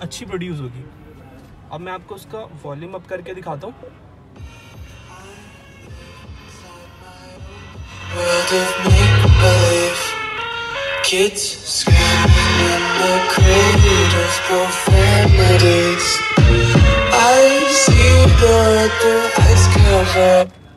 अच्छी प्रोड्यूस होगी अब मैं आपको उसका वॉल्यूम अप करके दिखाता हूँ Kids screaming in the creative profanities I see the, the ice cover